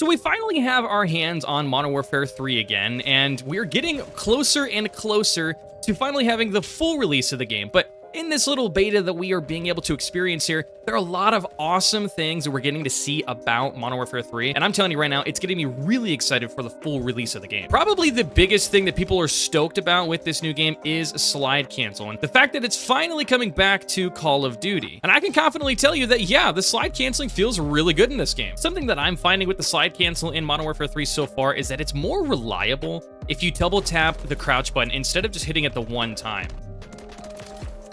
So we finally have our hands on Modern Warfare 3 again, and we're getting closer and closer to finally having the full release of the game. But in this little beta that we are being able to experience here, there are a lot of awesome things that we're getting to see about Modern Warfare 3, and I'm telling you right now, it's getting me really excited for the full release of the game. Probably the biggest thing that people are stoked about with this new game is slide cancel, and the fact that it's finally coming back to Call of Duty. And I can confidently tell you that, yeah, the slide canceling feels really good in this game. Something that I'm finding with the slide cancel in Modern Warfare 3 so far is that it's more reliable if you double tap the crouch button instead of just hitting it the one time.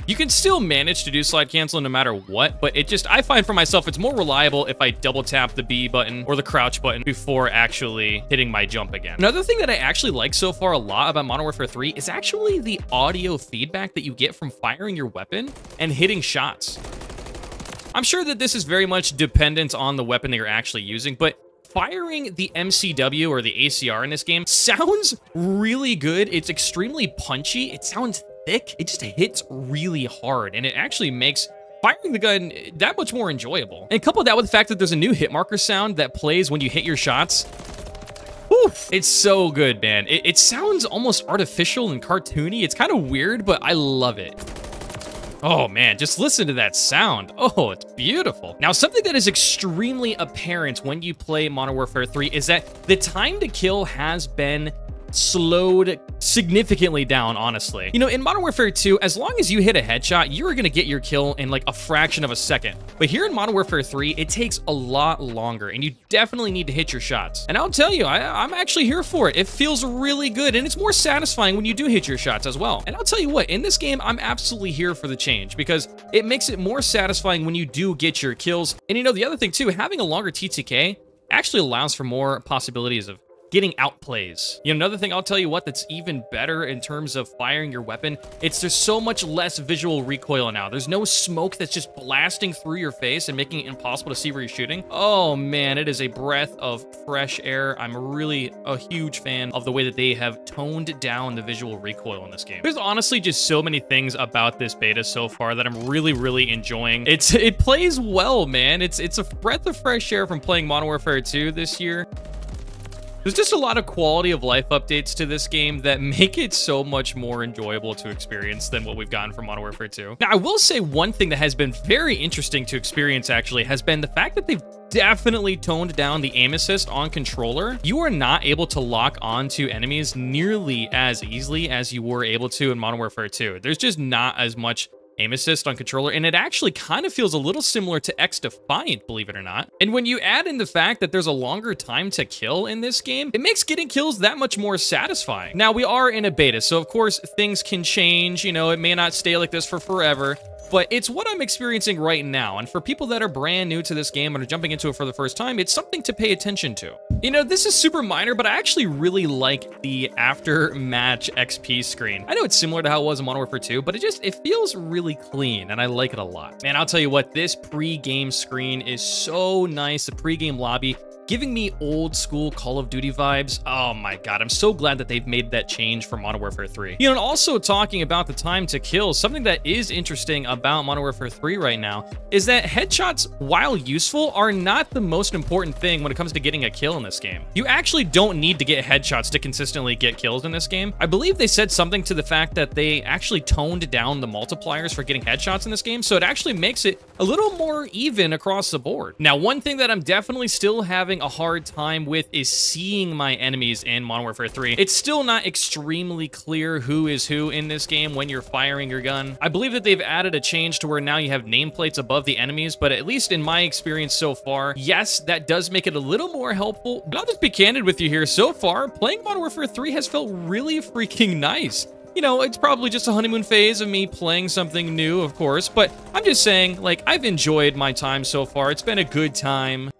You can still manage to do slide cancel no matter what, but it just, I find for myself, it's more reliable if I double tap the B button or the crouch button before actually hitting my jump again. Another thing that I actually like so far a lot about Modern Warfare 3 is actually the audio feedback that you get from firing your weapon and hitting shots. I'm sure that this is very much dependent on the weapon that you're actually using, but firing the MCW or the ACR in this game sounds really good. It's extremely punchy. It sounds thick, it just hits really hard, and it actually makes firing the gun that much more enjoyable. And couple that with the fact that there's a new hit marker sound that plays when you hit your shots, Oof, it's so good, man. It, it sounds almost artificial and cartoony. It's kind of weird, but I love it. Oh man, just listen to that sound. Oh, it's beautiful. Now, something that is extremely apparent when you play Modern Warfare 3 is that the time to kill has been slowed significantly down, honestly. You know, in Modern Warfare 2, as long as you hit a headshot, you're gonna get your kill in like a fraction of a second. But here in Modern Warfare 3, it takes a lot longer, and you definitely need to hit your shots. And I'll tell you, I, am actually here for it. It feels really good, and it's more satisfying when you do hit your shots as well. And I'll tell you what, in this game, I'm absolutely here for the change, because it makes it more satisfying when you do get your kills. And you know, the other thing too, having a longer TTK actually allows for more possibilities of getting outplays. You know, another thing I'll tell you what that's even better in terms of firing your weapon, it's there's so much less visual recoil now. There's no smoke that's just blasting through your face and making it impossible to see where you're shooting. Oh man, it is a breath of fresh air. I'm really a huge fan of the way that they have toned down the visual recoil in this game. There's honestly just so many things about this beta so far that I'm really, really enjoying. It's It plays well, man. It's, it's a breath of fresh air from playing Modern Warfare 2 this year. There's just a lot of quality of life updates to this game that make it so much more enjoyable to experience than what we've gotten from Modern Warfare 2. Now, I will say one thing that has been very interesting to experience actually has been the fact that they've definitely toned down the aim assist on controller. You are not able to lock onto enemies nearly as easily as you were able to in Modern Warfare 2. There's just not as much aim assist on controller, and it actually kind of feels a little similar to XDefiant, believe it or not. And when you add in the fact that there's a longer time to kill in this game, it makes getting kills that much more satisfying. Now, we are in a beta, so of course things can change, you know, it may not stay like this for forever, but it's what I'm experiencing right now. And for people that are brand new to this game and are jumping into it for the first time, it's something to pay attention to. You know, this is super minor, but I actually really like the after match XP screen. I know it's similar to how it was in Modern Warfare 2, but it just, it feels really clean and I like it a lot. Man, I'll tell you what, this pre-game screen is so nice. The pre-game lobby giving me old school Call of Duty vibes. Oh my god, I'm so glad that they've made that change for Modern Warfare 3. You know, and also talking about the time to kill, something that is interesting about Modern Warfare 3 right now is that headshots, while useful, are not the most important thing when it comes to getting a kill in this game. You actually don't need to get headshots to consistently get kills in this game. I believe they said something to the fact that they actually toned down the multipliers for getting headshots in this game, so it actually makes it a little more even across the board. Now, one thing that I'm definitely still having a hard time with is seeing my enemies in Modern Warfare 3. It's still not extremely clear who is who in this game when you're firing your gun. I believe that they've added a change to where now you have nameplates above the enemies, but at least in my experience so far, yes, that does make it a little more helpful. But I'll just be candid with you here. So far, playing Modern Warfare 3 has felt really freaking nice you know, it's probably just a honeymoon phase of me playing something new, of course, but I'm just saying, like, I've enjoyed my time so far. It's been a good time.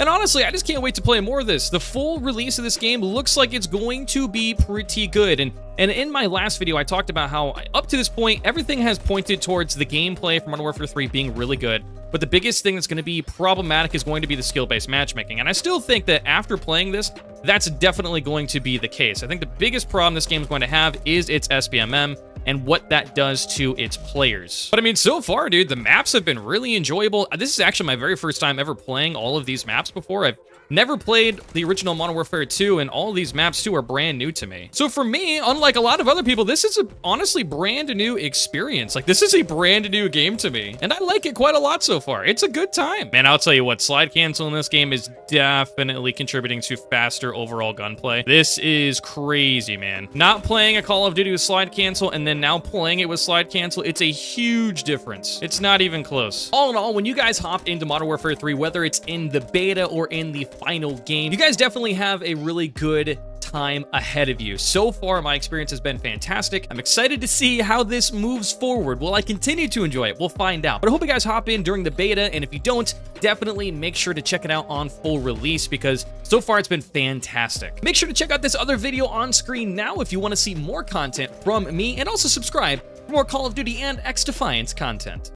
And honestly, I just can't wait to play more of this. The full release of this game looks like it's going to be pretty good. And and in my last video, I talked about how up to this point, everything has pointed towards the gameplay from Modern Warfare 3 being really good. But the biggest thing that's going to be problematic is going to be the skill-based matchmaking. And I still think that after playing this, that's definitely going to be the case. I think the biggest problem this game is going to have is its SBMM. And what that does to its players. But I mean, so far, dude, the maps have been really enjoyable. Uh, this is actually my very first time ever playing all of these maps before. I've Never played the original Modern Warfare 2, and all these maps too are brand new to me. So for me, unlike a lot of other people, this is a honestly brand new experience. Like, this is a brand new game to me, and I like it quite a lot so far. It's a good time. Man, I'll tell you what, slide cancel in this game is definitely contributing to faster overall gunplay. This is crazy, man. Not playing a Call of Duty with slide cancel and then now playing it with slide cancel, it's a huge difference. It's not even close. All in all, when you guys hop into Modern Warfare 3, whether it's in the beta or in the final game. You guys definitely have a really good time ahead of you. So far, my experience has been fantastic. I'm excited to see how this moves forward. Will I continue to enjoy it? We'll find out. But I hope you guys hop in during the beta, and if you don't, definitely make sure to check it out on full release because so far it's been fantastic. Make sure to check out this other video on screen now if you want to see more content from me, and also subscribe for more Call of Duty and XDefiant content.